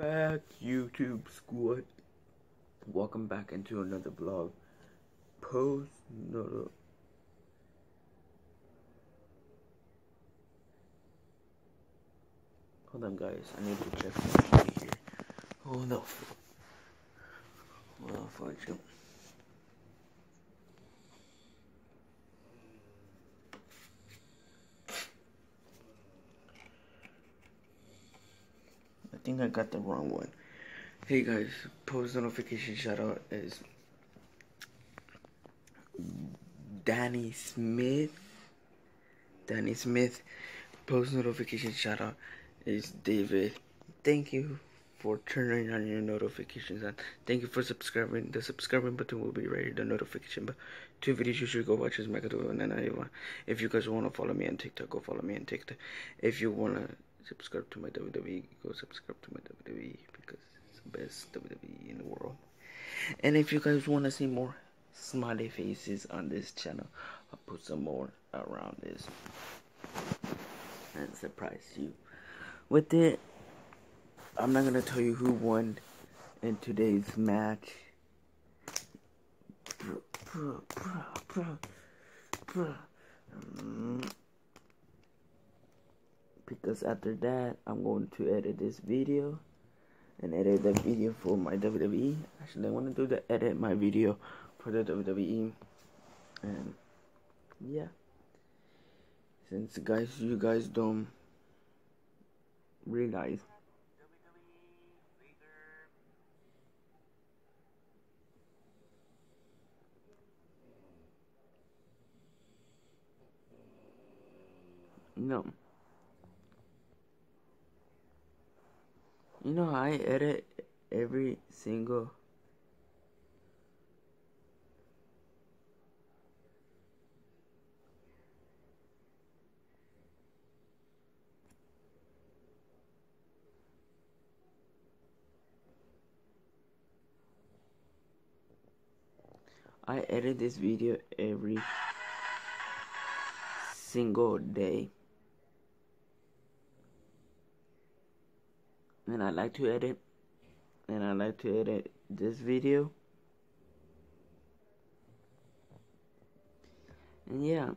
back, YouTube squad. Welcome back into another vlog. Post no. Hold on, guys. I need to check something here. Hold up. Well, you. I think I got the wrong one. Hey guys, post notification shout out is Danny Smith. Danny Smith. Post notification shout out is David. Thank you for turning on your notifications on. Thank you for subscribing. The subscribing button will be right. The notification button. Two videos you should go watch is Megadoo and then I. If you guys want to follow me on TikTok, go follow me on TikTok. If you want to subscribe to my WWE, go subscribe to my WWE because it's the best WWE in the world. And if you guys want to see more smiley faces on this channel, I'll put some more around this and surprise you with it. I'm not gonna tell you who won in today's match. Because after that, I'm going to edit this video and edit the video for my WWE. Actually, I want to do the edit my video for the WWE. And yeah, since guys, you guys don't realize No. You know, I edit every single I edit this video every single day. And I like to edit. And I like to edit this video. And yeah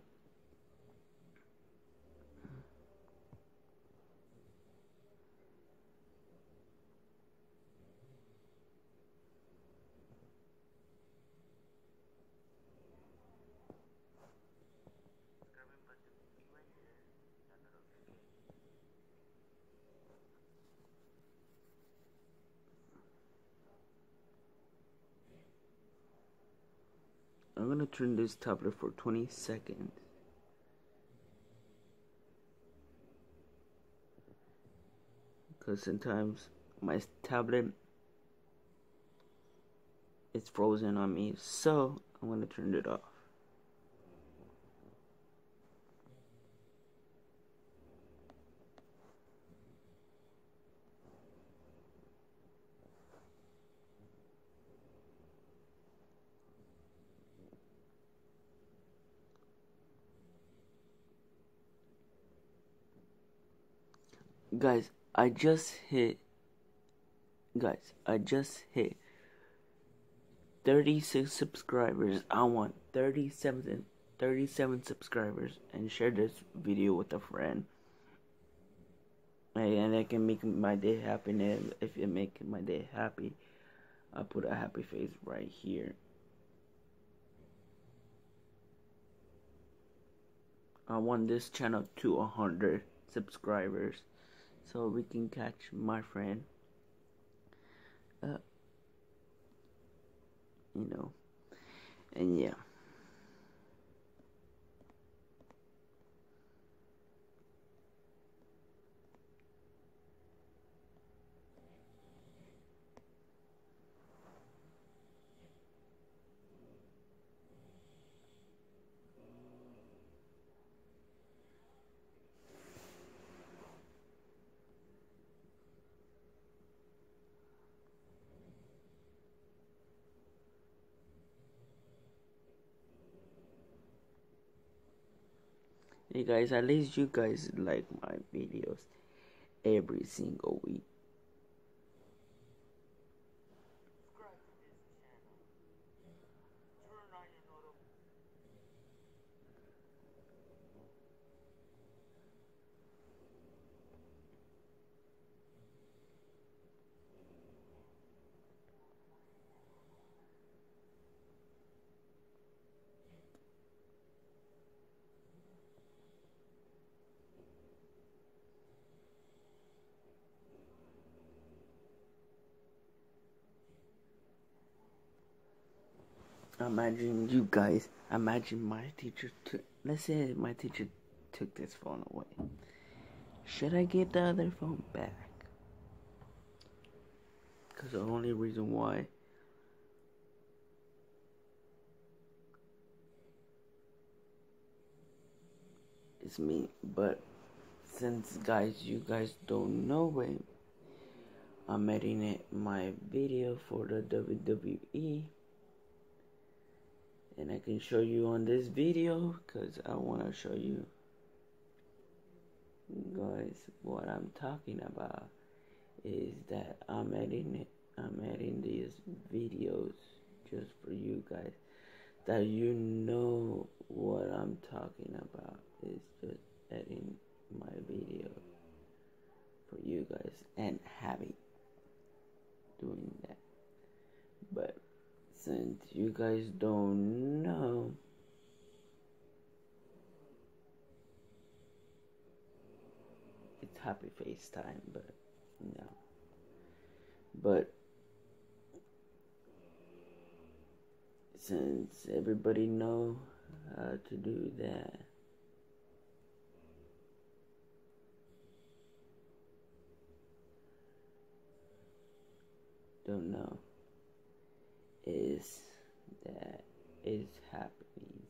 I'm gonna turn this tablet for 20 seconds. Because sometimes my tablet is frozen on me, so I'm gonna turn it off. Guys i just hit guys i just hit 36 subscribers. I want 37 37 subscribers and share this video with a friend. And it can make my day happy and if it make my day happy i put a happy face right here. I want this channel to 100 subscribers so we can catch my friend uh, you know. And yeah Hey guys, at least you guys like my videos every single week. Imagine you guys, imagine my teacher took, let's say my teacher took this phone away. Should I get the other phone back? Because the only reason why is me. But since guys, you guys don't know it, I'm editing my video for the WWE and I can show you on this video because I want to show you guys what I'm talking about is that I'm editing it I'm editing these videos just for you guys that you know what I'm talking about is just editing my video for you guys and having doing that. But since you guys don't know. It's happy FaceTime, but no. But since everybody know how to do that don't know that is happening.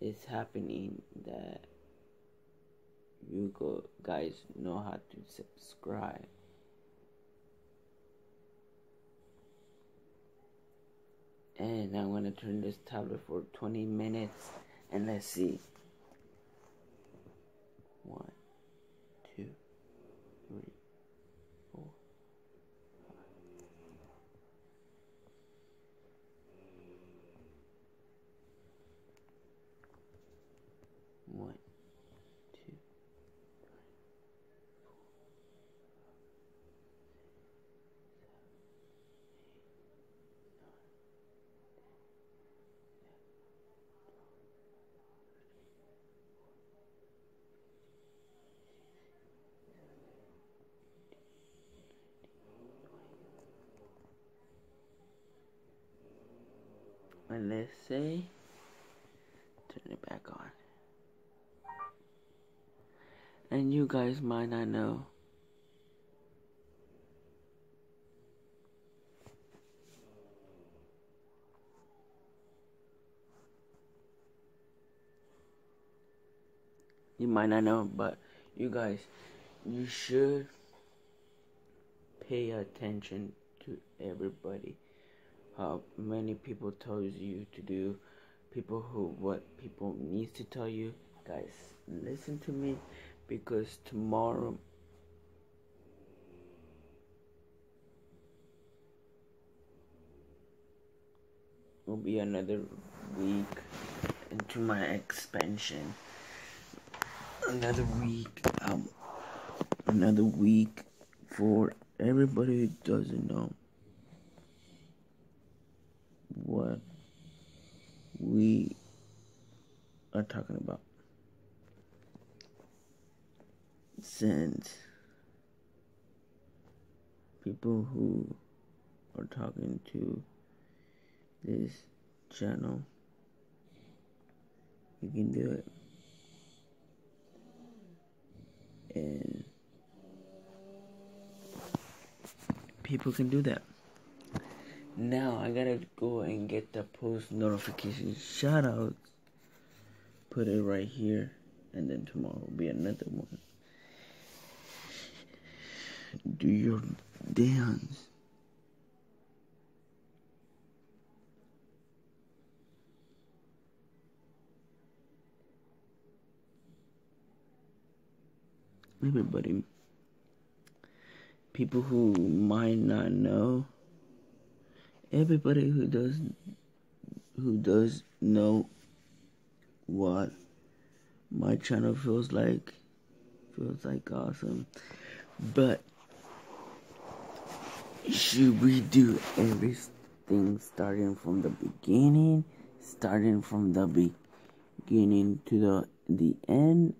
Is happening that you go guys know how to subscribe. And I'm gonna turn this tablet for 20 minutes and let's see. One two three One, two, let's say turn it back on and you guys might not know. You might not know, but you guys, you should pay attention to everybody. How many people tells you to do, people who what people needs to tell you. Guys, listen to me because tomorrow will be another week into my expansion. Another week, um, another week for everybody who doesn't know what we are talking about since people who are talking to this channel, you can do it. And people can do that. Now I gotta go and get the post notification shout outs. Put it right here, and then tomorrow will be another one do your dance. Everybody, people who might not know, everybody who does, who does know what my channel feels like, feels like awesome. But should we do everything starting from the beginning, starting from the beginning to the the end,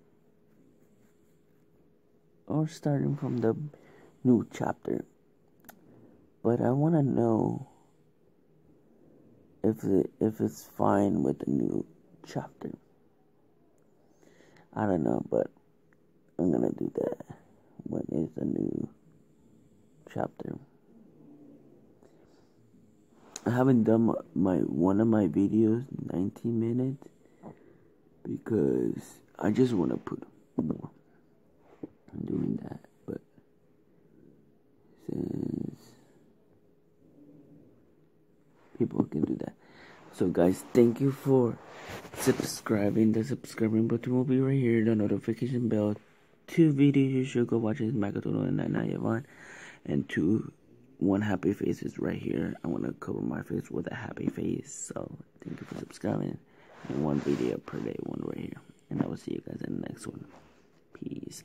or starting from the new chapter? But I want to know if it if it's fine with the new chapter. I don't know, but I'm gonna do that when the new chapter. I haven't done my one of my videos 19 minutes because I just want to put more. I'm doing that, but since people can do that. So guys, thank you for subscribing. The subscribing button will be right here. The notification bell. Two videos you should go watch is Magatono and Nana. And two one happy face is right here. I want to cover my face with a happy face. So thank you for subscribing. And one video per day, one right here. And I will see you guys in the next one. Peace.